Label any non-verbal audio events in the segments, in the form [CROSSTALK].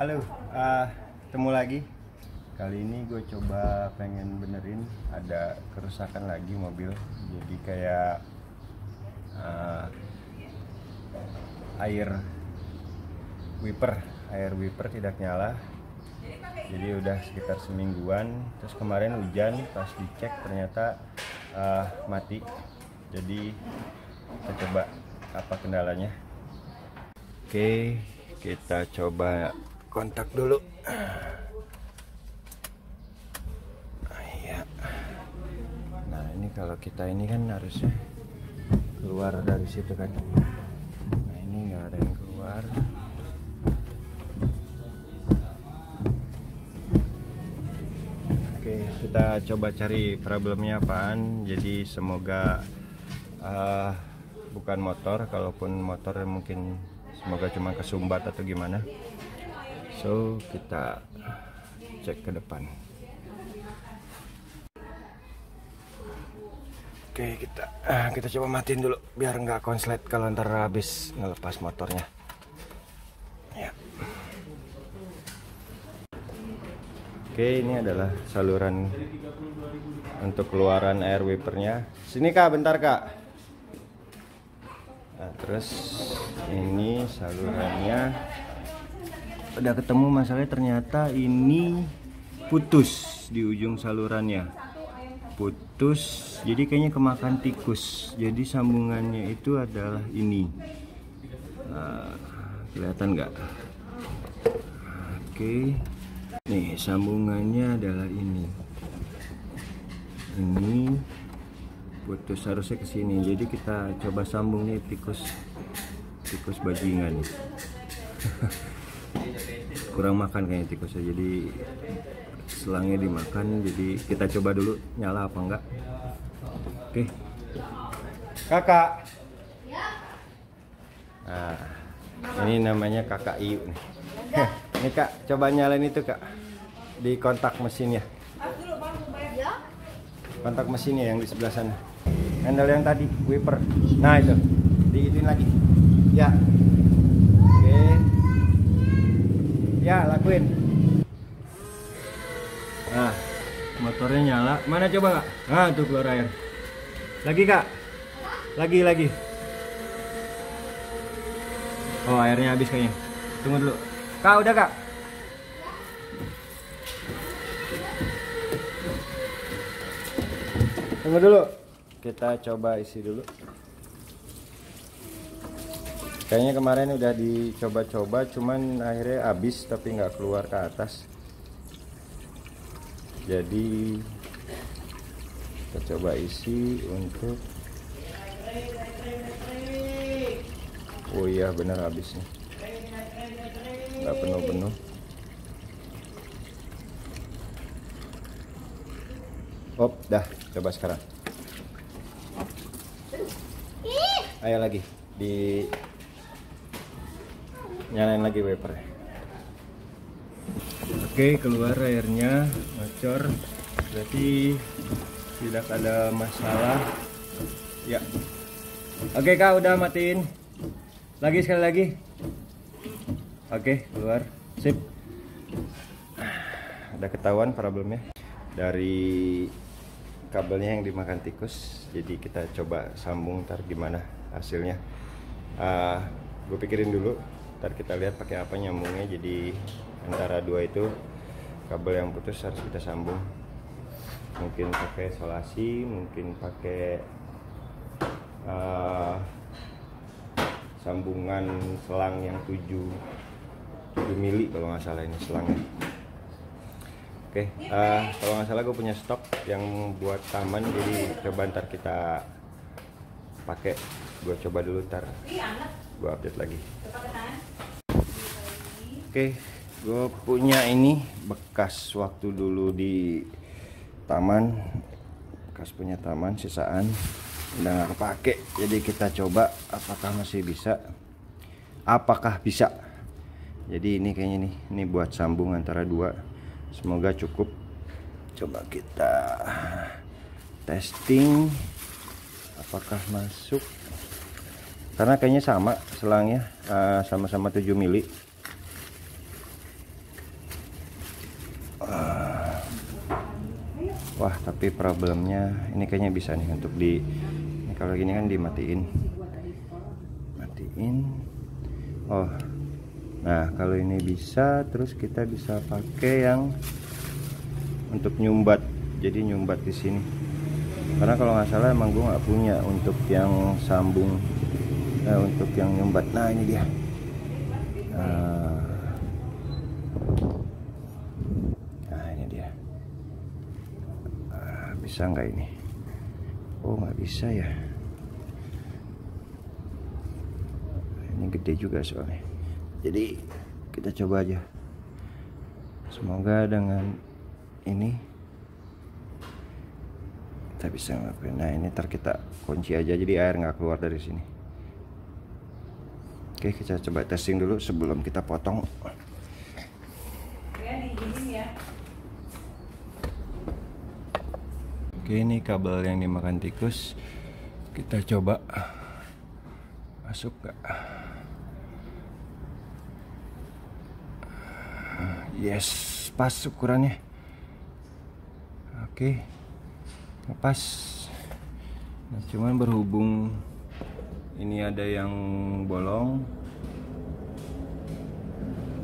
Halo, uh, ketemu lagi. Kali ini gue coba pengen benerin ada kerusakan lagi mobil. Jadi kayak uh, air wiper, air wiper tidak nyala. Jadi udah sekitar semingguan. Terus kemarin hujan, pas dicek ternyata uh, mati. Jadi kita coba apa kendalanya. Oke, kita coba kontak dulu. Iya. Nah, ini kalau kita ini kan harusnya keluar dari situ kan. Nah, ini nggak ada yang keluar. Oke, kita coba cari problemnya apaan. Jadi semoga uh, bukan motor, kalaupun motor mungkin semoga cuma kesumbat atau gimana. So kita cek ke depan. Oke kita ah, kita coba matiin dulu biar nggak konslet kalau ntar habis ngelepas motornya. Ya. Oke ini adalah saluran untuk keluaran air wipernya. Sini kak, bentar kak. Nah, terus ini salurannya udah ketemu masalahnya ternyata ini putus di ujung salurannya. Putus jadi kayaknya kemakan tikus. Jadi sambungannya itu adalah ini. Nah, kelihatan nggak? Oke. Nih sambungannya adalah ini. Ini putus harusnya ke sini. Jadi kita coba sambung nih tikus tikus bajingan [LAUGHS] kurang makan kayaknya tikusnya jadi selangnya dimakan jadi kita coba dulu nyala apa enggak. Oke. Kakak. Nah ini namanya kakak Iu nih. Ini kak coba nyalain itu kak. Di kontak mesinnya kontak mesinnya yang di sebelah sana. Handle yang tadi wiper. Nah itu. Diituin lagi. Ya oke ya lakuin. Nah motornya nyala. Mana coba kak? Nah tuh keluar air. Lagi kak. Lagi lagi. Oh airnya habis kayaknya. Tunggu dulu. Kak udah kak. Tunggu dulu. Kita coba isi dulu kayaknya kemarin udah dicoba-coba cuman akhirnya habis tapi nggak keluar ke atas. Jadi kita coba isi untuk oh iya benar habis nih. Nggak penuh-penuh. Hop, dah, coba sekarang. Ayo lagi di nyalain lagi wiper oke keluar airnya ngocor. Berarti tidak ada masalah. Ya. Oke kak udah matiin. Lagi sekali lagi. Oke keluar. Sip. Ada ketahuan problemnya? Dari kabelnya yang dimakan tikus jadi kita coba sambung ntar gimana hasilnya. Uh, gue pikirin dulu ntar kita lihat pakai apa nyambungnya. Jadi antara dua itu kabel yang putus harus kita sambung. Mungkin pakai isolasi mungkin pakai uh, sambungan selang yang 7 7 mili kalau nggak salah ini selangnya. Oke, okay, uh, kalau nggak salah gue punya stok yang buat taman, jadi coba ntar kita pakai. Gue coba dulu ntar, gue update lagi. Oke, okay, gue punya ini bekas waktu dulu di taman, bekas punya taman sisaan, udah nggak kepake. Jadi kita coba apakah masih bisa, apakah bisa. Jadi ini kayaknya nih, ini buat sambung antara dua semoga cukup coba kita testing apakah masuk karena kayaknya sama selangnya sama-sama uh, 7 mili. Ah. wah tapi problemnya ini kayaknya bisa nih untuk di ini kalau gini kan dimatiin. Matiin. Oh. Nah kalau ini bisa terus kita bisa pakai yang untuk nyumbat. Jadi nyumbat di sini. Karena kalau nggak salah emang gue nggak punya untuk yang sambung eh, untuk yang nyumbat. Nah ini dia. Nah, nah ini dia. Ah, bisa nggak ini? Oh nggak bisa ya. Ini gede juga soalnya. Jadi kita coba aja. Semoga dengan ini kita bisa ngelakuin. Nah ini ntar kita kunci aja jadi air nggak keluar dari sini oke kita coba testing dulu sebelum kita potong. Oke ini kabel yang dimakan tikus. Kita coba. Masuk gak yes pas ukurannya. Oke pas nah cuman berhubung ini ada yang bolong.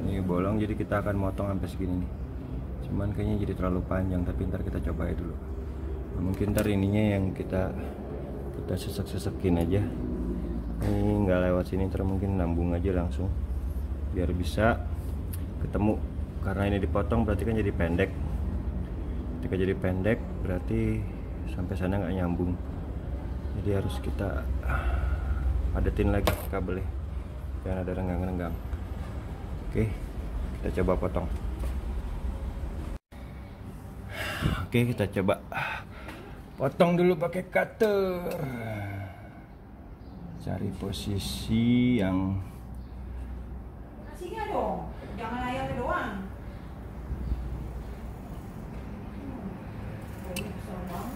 Ini bolong jadi kita akan motong sampai segini nih. Cuman kayaknya jadi terlalu panjang tapi ntar kita coba dulu. Nah, mungkin ntar ininya yang kita kita sesek-sesekin aja. Ini nggak lewat sini ntar mungkin nambung aja langsung. Biar bisa ketemu. Karena ini dipotong berarti kan jadi pendek. Ketika jadi pendek berarti sampai sana nggak nyambung. Jadi harus kita padetin lagi kabelnya. Jangan ada renggang-renggang. Oke kita coba potong. Oke kita coba. Potong dulu pakai cutter. Cari posisi yang Kasihnya dong, jangan ayamnya doang. Ini besar banget.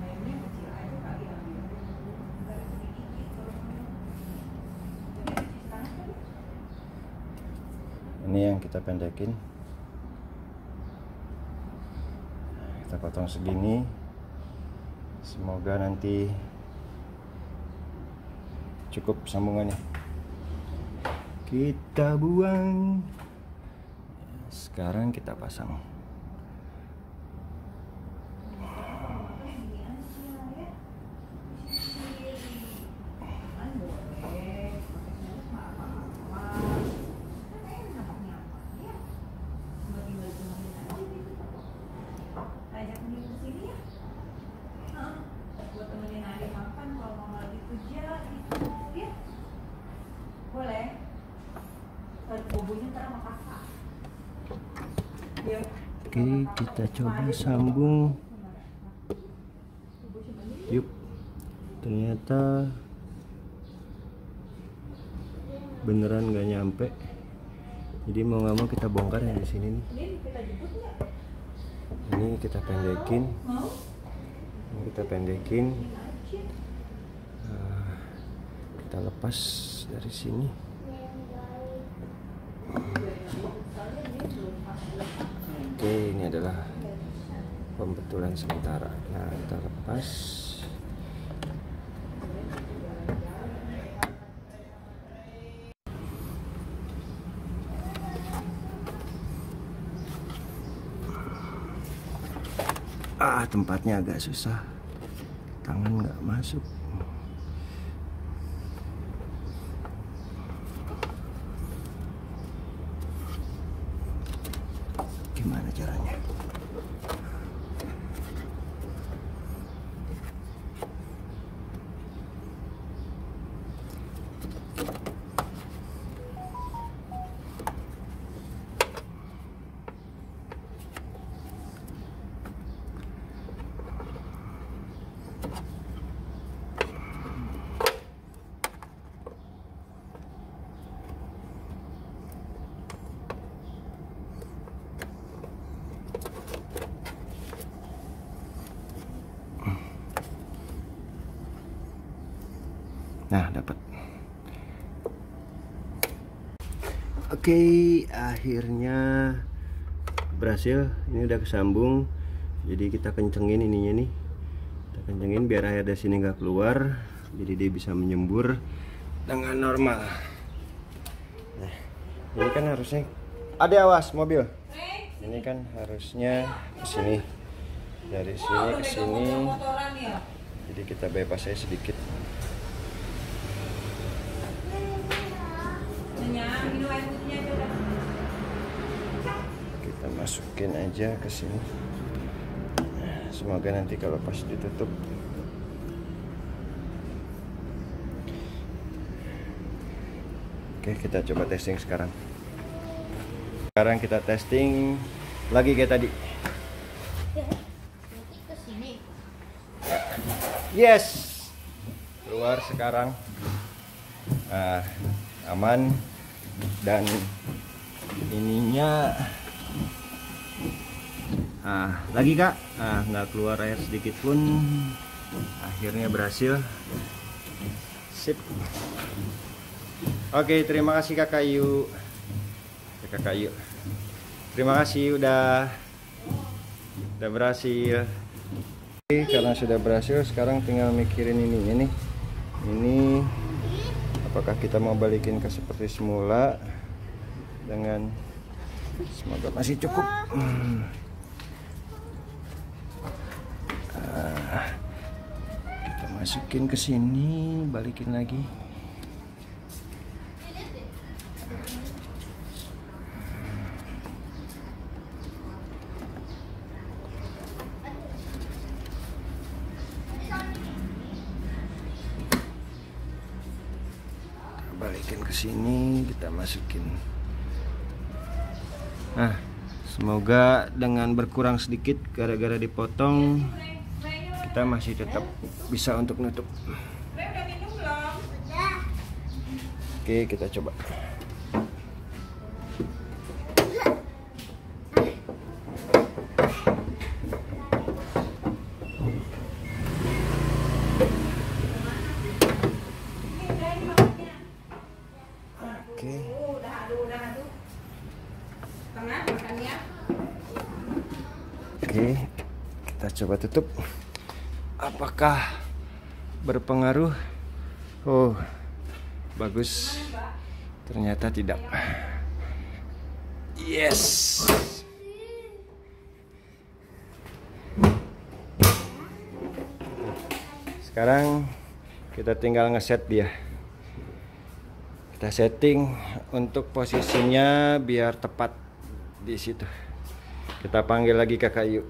Ayamnya kecil aja kali ya. Nggak ada sedikit kalau Jadi cuci tangan kan? Ini yang kita pendekin. Kita potong segini. Semoga nanti cukup sambungannya. Kita buang. Sekarang kita pasang Kan boleh, pakai sendok nggak apa-apa. Kan enak nyaman, ya. Cuma tinggal temenin aja gitu. Ajak dia ke sini ya. Hah? Buat temenin adik makan kalau mama lagi kerja gitu ya. Boleh. Kalau bobonya ntar sama kakak. Yuk. Oke kita coba sambung. Yuk ternyata beneran nggak nyampe. Jadi mau nggak mau kita bongkar yang di sini nih. Ini kita pendekin. Ini kita pendekin. Nah, kita lepas dari sini pembetulan sementara. Nah kita lepas. Ah tempatnya agak susah. Tangan nggak masuk gimana caranya nah dapat Oke, akhirnya berhasil. Ini udah kesambung. Jadi kita kencengin ininya nih. Kita kencengin biar air dari sini nggak keluar. Jadi dia bisa menyembur dengan normal. Nah, ini kan harusnya ada awas mobil. Ini kan harusnya ke sini. Dari sini ke sini. Jadi kita bypass sedikit. Kita masukin aja ke sini. Semoga nanti kalau pas ditutup. Oke kita coba testing sekarang. Sekarang kita testing lagi kayak tadi. Yes. Keluar sekarang. Nah, aman dan ininya ah lagi kak? Ah nggak keluar air sedikit pun. Akhirnya berhasil. Sip. Oke terima kasih kakak Yu kakak Yu terima kasih udah udah berhasil. Oke, karena sudah berhasil sekarang tinggal mikirin ini nih ini apakah kita mau balikin ke seperti semula dengan semoga masih cukup? Hmm. Ah, kita masukin ke sini balikin lagi sini kita masukin. Nah semoga dengan berkurang sedikit gara-gara dipotong kita masih tetap bisa untuk nutup. Oke kita coba coba tutup. Apakah berpengaruh? Oh bagus. Ternyata tidak. Yes. Sekarang kita tinggal ngeset dia. Kita setting untuk posisinya biar tepat di situ. Kita panggil lagi kakak Yu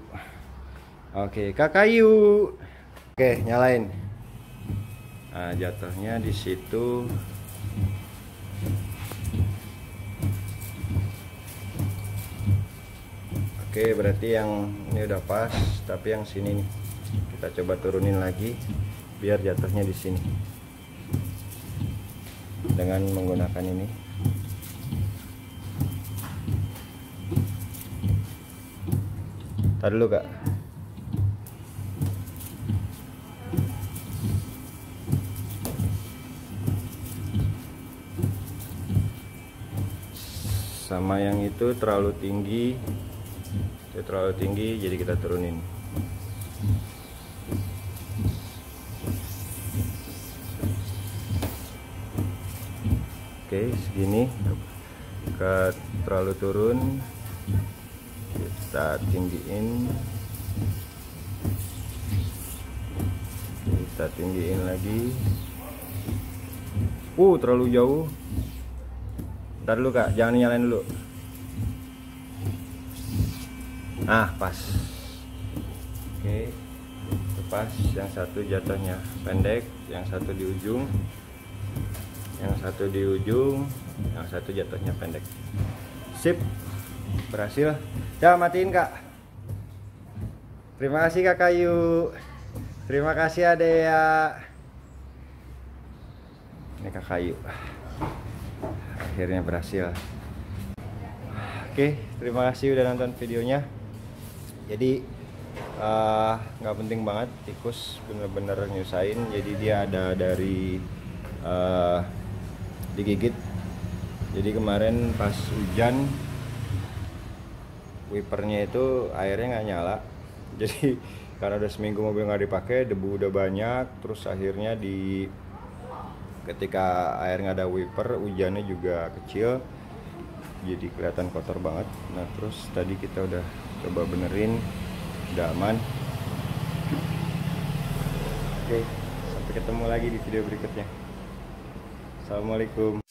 oke kakak Yu oke nyalain nah, jatuhnya di situ Oke, berarti yang ini udah pas, tapi yang sini nih kita coba turunin lagi biar jatuhnya di sini. Dengan menggunakan ini. Tar dulu, Kak. Sama yang itu terlalu tinggi. Itu terlalu tinggi jadi kita turunin. Oke segini. Ke terlalu turun. Kita tinggiin. Kita tinggiin lagi. Uh terlalu jauh ntar dulu kak. Jangan nyalain dulu. Ah pas. Oke. Itu pas yang satu jatuhnya pendek yang satu di ujung. Yang satu di ujung yang satu jatuhnya pendek. Sip. Berhasil. Ya matiin kak. Terima kasih kak Kayu. Terima kasih Adea. Ini kak Kayu akhirnya berhasil Oke, terima kasih udah nonton videonya. Jadi eh, nggak penting banget tikus bener-bener nyusahin. Jadi dia ada dari eh, digigit jadi kemarin pas hujan wipernya itu airnya nggak nyala [LAUGHS] jadi karena udah seminggu mobil nggak dipakai debu udah banyak terus akhirnya di ketika air nggak ada wiper hujannya juga kecil jadi kelihatan kotor banget. Nah terus tadi kita udah coba benerin udah aman. Oke sampai ketemu lagi di video berikutnya. Assalamualaikum